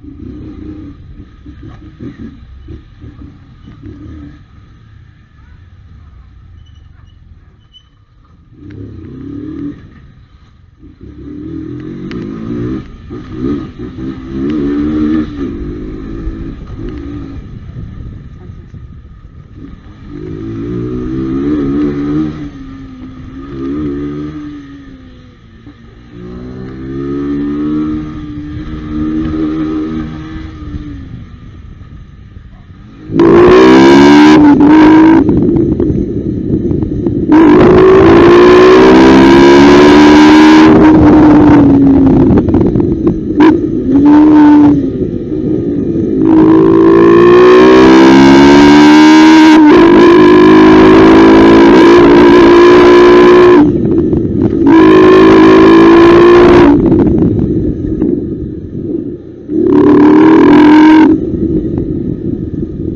Thank you.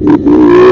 Thank uhum. you.